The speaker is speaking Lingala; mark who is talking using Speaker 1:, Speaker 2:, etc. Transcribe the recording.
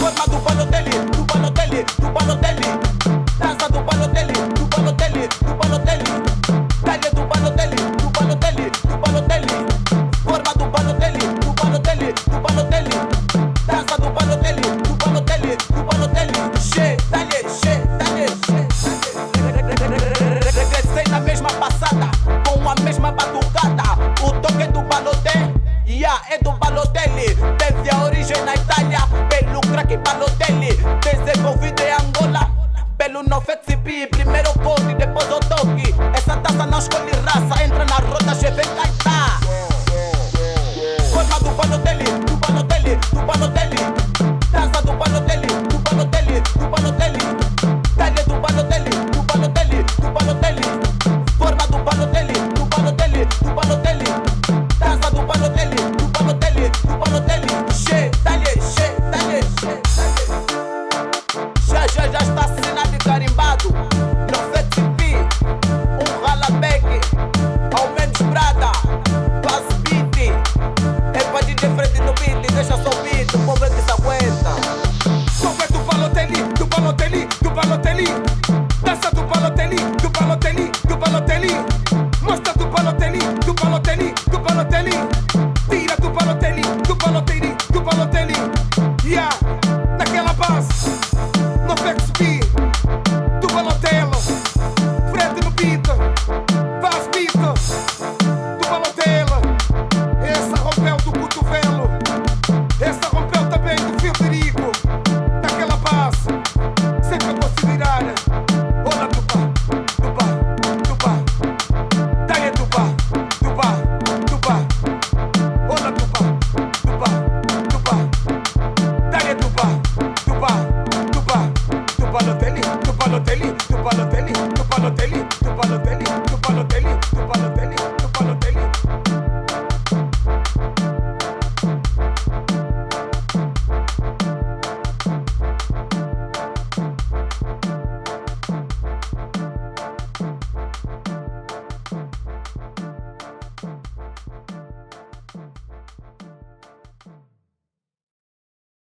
Speaker 1: What arma tu palo Balotelli desde Covid de Angola. Pelo no fe